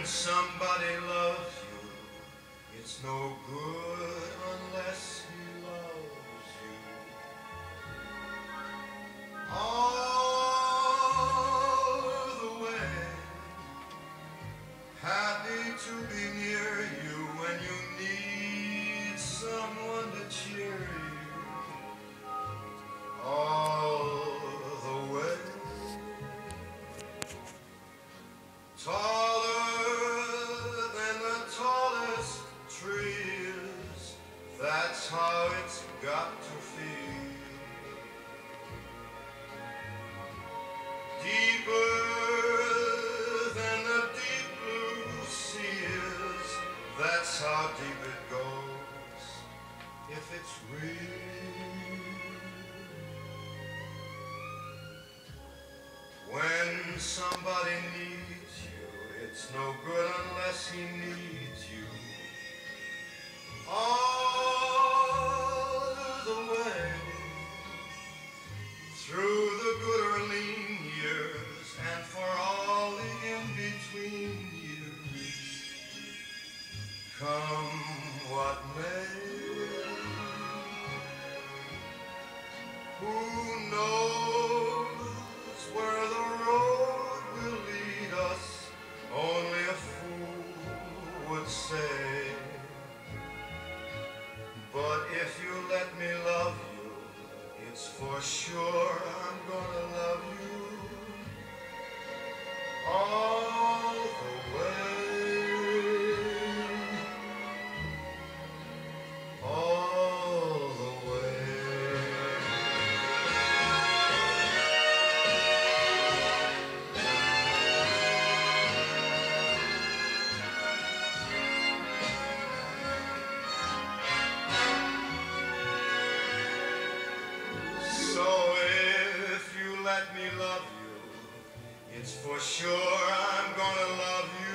when somebody loves you, it's no good unless he loves you. All the way, happy to be got to feel. Deeper than the deep blue sea is, that's how deep it goes, if it's real. When somebody needs you, it's no good unless he needs you. Come what may. Who knows where the road will lead us? Only a fool would say. But if you let me love you, it's for sure I'm gonna love you love you. It's for sure I'm gonna love you.